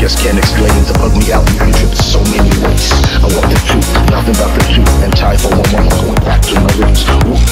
just can't explain the bug me out in so many ways. I want the truth, nothing but the truth, and tie for one more going back to my roots. Ooh.